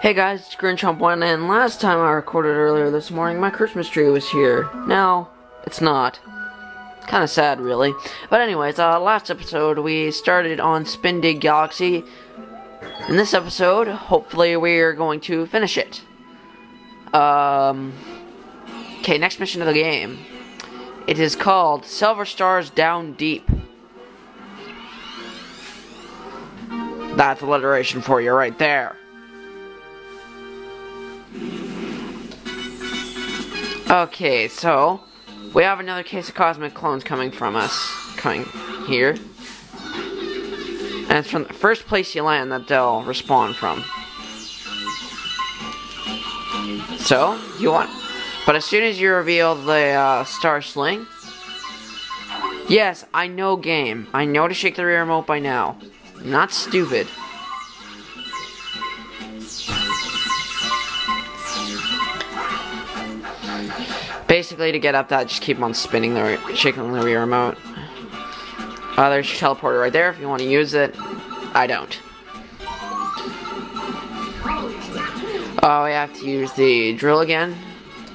Hey guys, it's Grinchump1, and last time I recorded earlier this morning, my Christmas tree was here. Now, it's not. Kind of sad, really. But anyways, uh, last episode, we started on Spin Dig Galaxy. In this episode, hopefully we're going to finish it. Um... Okay, next mission of the game. It is called Silver Stars Down Deep. That's alliteration for you right there. Okay, so we have another case of cosmic clones coming from us, coming here. And it's from the first place you land that they'll respawn from. So, you want... But as soon as you reveal the uh, Star Sling... Yes, I know game. I know to shake the rear remote by now. I'm not stupid. Basically, to get up that, just keep on spinning the, shaking the remote. Uh, there's your teleporter right there if you want to use it. I don't. Oh, we have to use the drill again.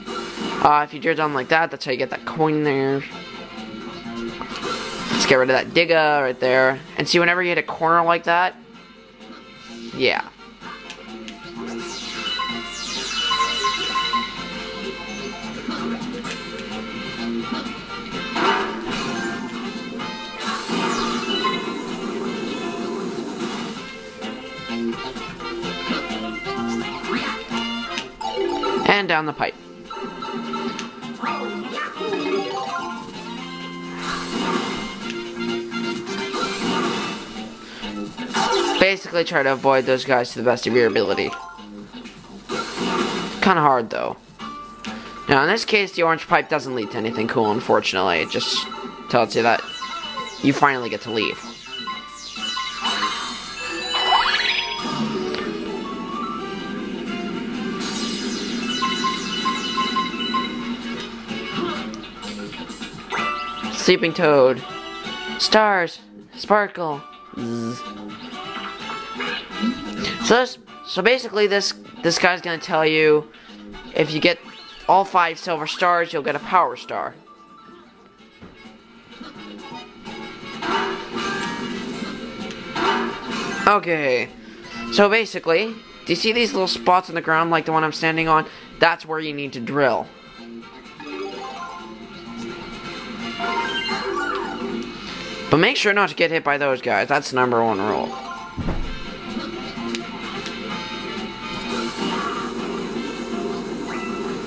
Uh, if you drill down like that, that's how you get that coin there. Let's get rid of that digger right there. And see, whenever you hit a corner like that, yeah. And down the pipe. Basically try to avoid those guys to the best of your ability. Kinda hard though. Now in this case the orange pipe doesn't lead to anything cool unfortunately. It just tells you that you finally get to leave. Sleeping Toad. Stars. Sparkle. So this, so basically this this guy's gonna tell you if you get all five silver stars, you'll get a power star. Okay, so basically, do you see these little spots on the ground like the one I'm standing on? That's where you need to drill. But make sure not to get hit by those guys. That's number one rule.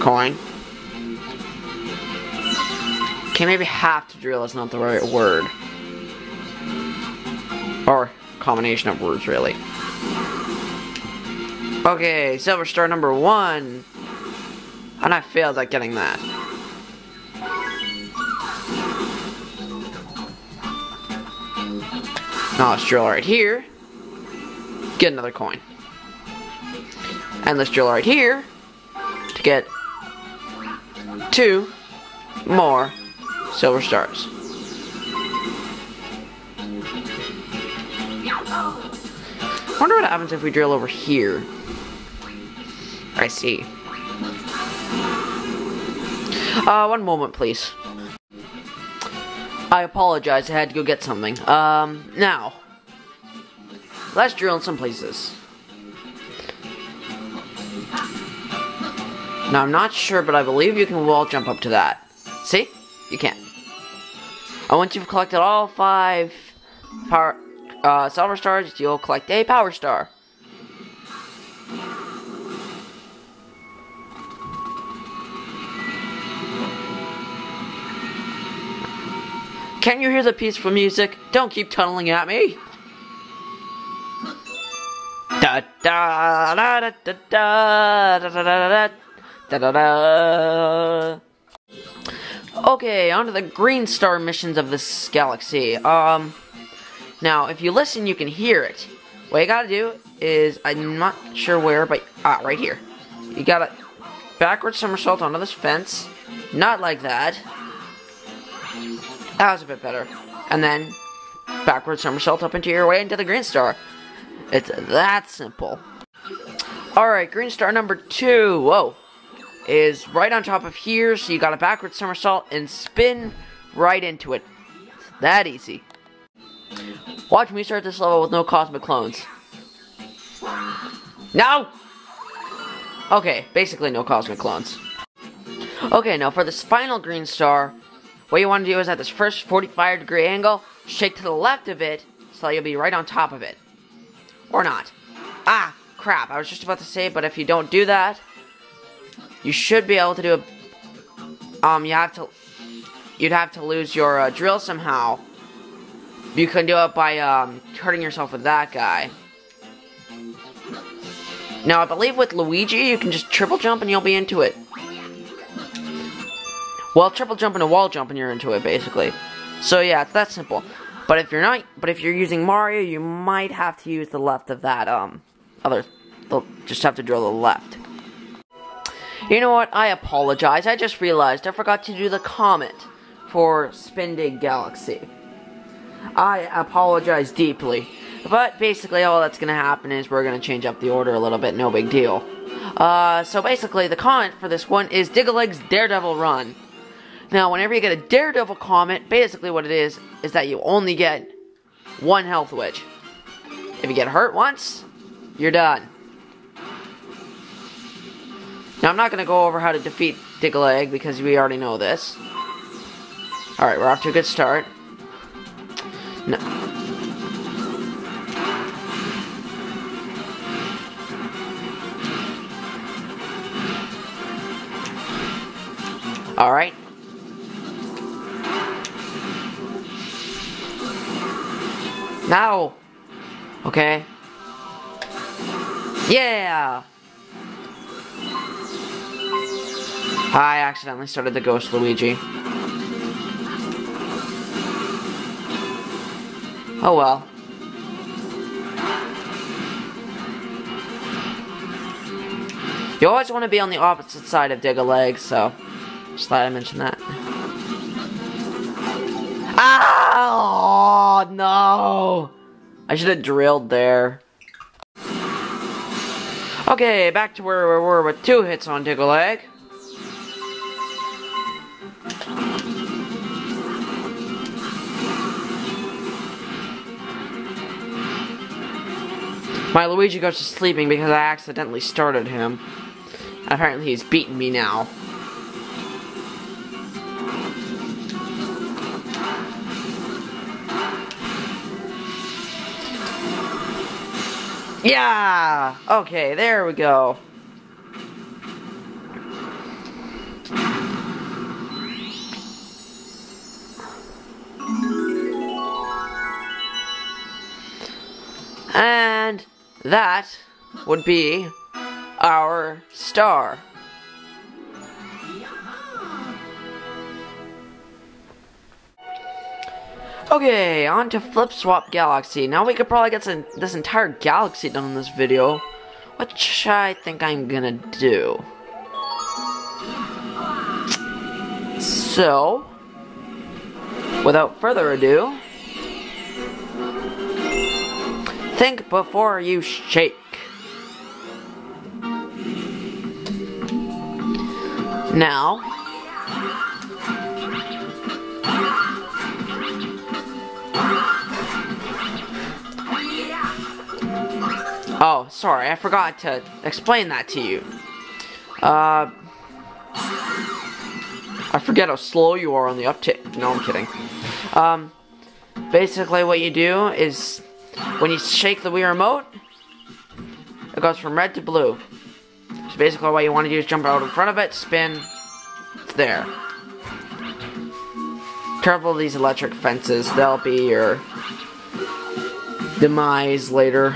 Coin. Okay, maybe have to drill is not the right word. Or combination of words, really. Okay, silver star number one. And I failed at getting that. Now let's drill right here. Get another coin. And let's drill right here to get two more silver stars. I wonder what happens if we drill over here. I see. Uh, one moment, please. I apologize, I had to go get something. Um, now. Let's drill in some places. Now, I'm not sure, but I believe you can wall jump up to that. See? You can. And once you've collected all five power, uh, silver stars, you'll collect a power star. Can't you hear the peaceful music? Don't keep tunneling at me. Da da da da da da da da da da da da. Okay, on to the green star missions of this galaxy. Um, now if you listen, you can hear it. What you gotta do is I'm not sure where, but ah, right here. You gotta backward somersault onto this fence, not like that. That was a bit better. And then backward somersault up into your way into the green star. It's that simple. Alright, green star number two, whoa, is right on top of here, so you got a backward somersault and spin right into it. It's that easy. Watch me start this level with no cosmic clones. No! Okay, basically no cosmic clones. Okay, now for this final green star, what you want to do is at this first 45 degree angle, shake to the left of it, so you'll be right on top of it. Or not. Ah, crap, I was just about to say, but if you don't do that, you should be able to do a, um, you have to, you'd have to lose your uh, drill somehow. You can do it by, um, hurting yourself with that guy. Now, I believe with Luigi, you can just triple jump and you'll be into it. Well, triple jump and a wall jump and you're into it, basically. So yeah, it's that simple. But if you're not, but if you're using Mario, you might have to use the left of that, um, other, they'll just have to drill the left. You know what, I apologize, I just realized I forgot to do the comet for Spin-Dig Galaxy. I apologize deeply. But basically, all that's going to happen is we're going to change up the order a little bit, no big deal. Uh, so basically, the comet for this one is Digga-Leg's Daredevil Run. Now, whenever you get a Daredevil comet, basically what it is, is that you only get one health witch. If you get hurt once, you're done. Now, I'm not going to go over how to defeat Digga-Leg because we already know this. Alright, we're off to a good start. No. Alright. Now! Okay. Yeah! I accidentally started the Ghost Luigi. Oh well. You always want to be on the opposite side of Digga-Leg, so just thought I mention that. Ah! Oh, no! I should have drilled there. Okay, back to where we were with two hits on Digga-Leg. My Luigi goes to sleeping because I accidentally started him. Apparently he's beaten me now. Yeah! Okay, there we go. And that would be our star. Okay, on to Flip Swap Galaxy. Now we could probably get some, this entire galaxy done in this video. Which I think I'm gonna do. So, without further ado, think before you shake. Now, Oh, sorry, I forgot to explain that to you. Uh, I forget how slow you are on the uptick. No, I'm kidding. Um, basically what you do is, when you shake the Wii Remote, it goes from red to blue. So basically what you want to do is jump out in front of it, spin, it's there. Careful of these electric fences, they'll be your demise later.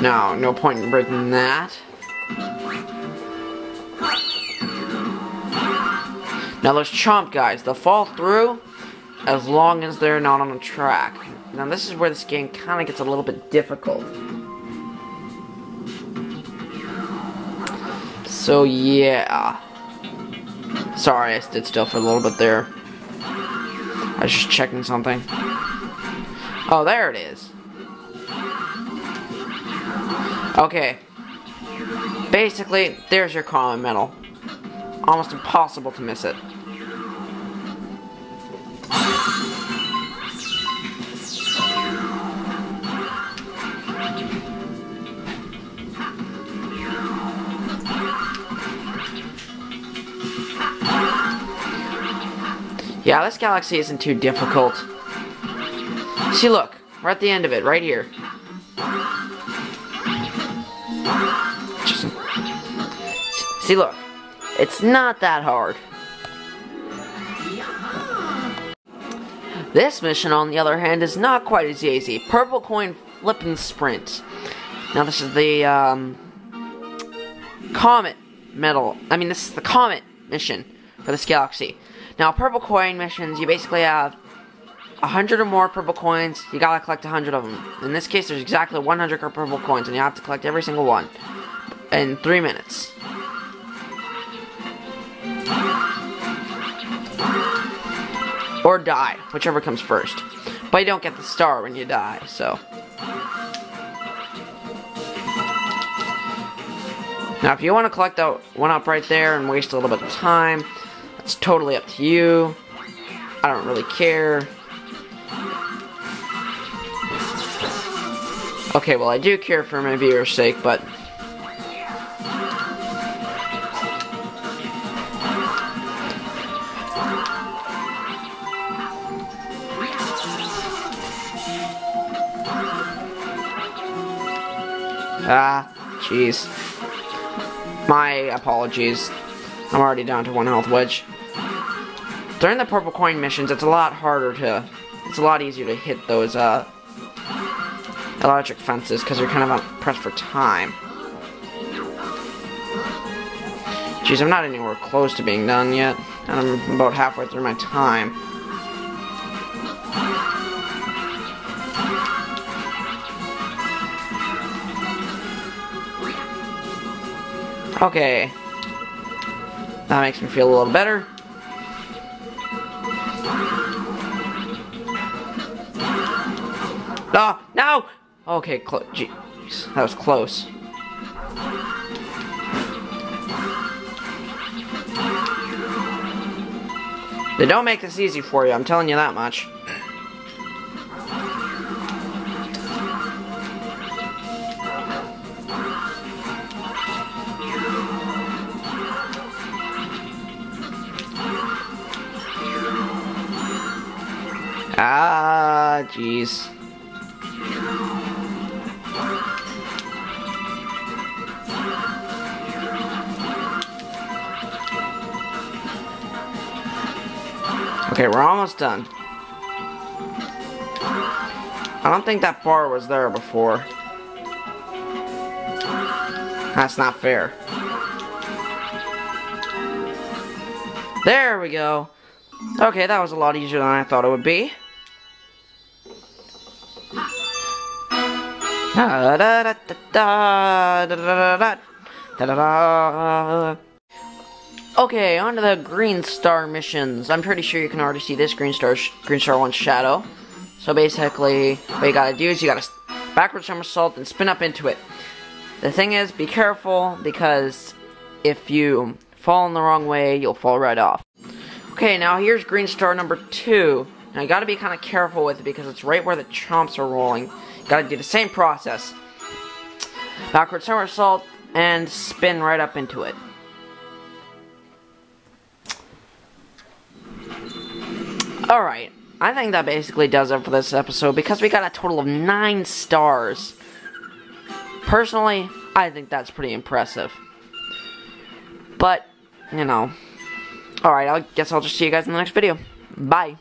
No, no point in breaking that. Now those chomp guys, they'll fall through as long as they're not on a track. Now this is where this game kind of gets a little bit difficult. So yeah. Sorry, I stood still for a little bit there. I was just checking something. Oh, there it is. Okay. Basically, there's your comet medal. Almost impossible to miss it. Yeah, this galaxy isn't too difficult. See, look, we're at the end of it, right here. See, look, it's not that hard. This mission, on the other hand, is not quite as easy. Purple coin flipping sprint. Now, this is the, um, Comet medal. I mean, this is the Comet mission for this galaxy. Now, purple coin missions, you basically have a 100 or more purple coins, you gotta collect a 100 of them. In this case, there's exactly 100 purple coins, and you have to collect every single one in 3 minutes. Or die, whichever comes first. But you don't get the star when you die, so... Now, if you want to collect that one up right there and waste a little bit of time, it's totally up to you. I don't really care. Okay, well, I do care for my viewer's sake, but... Ah, jeez. My apologies. I'm already down to one health wedge. During the purple coin missions, it's a lot harder to... It's a lot easier to hit those, uh... Electric fences, because you're kind of pressed for time. Jeez, I'm not anywhere close to being done yet. And I'm about halfway through my time. Okay. That makes me feel a little better. Oh, no! Okay. Jeez, that was close. They don't make this easy for you, I'm telling you that much. Jeez. Okay, we're almost done. I don't think that bar was there before. That's not fair. There we go. Okay, that was a lot easier than I thought it would be. Okay, on to the Green Star missions. I'm pretty sure you can already see this Green Star Green Star 1 shadow. So basically, what you gotta do is you gotta backward somersault and spin up into it. The thing is, be careful, because if you fall in the wrong way, you'll fall right off. Okay, now here's Green Star number 2. Now you gotta be kind of careful with it, because it's right where the chomps are rolling. You gotta do the same process. Backward somersault, and spin right up into it. Alright, I think that basically does it for this episode because we got a total of 9 stars. Personally, I think that's pretty impressive. But, you know. Alright, I guess I'll just see you guys in the next video. Bye.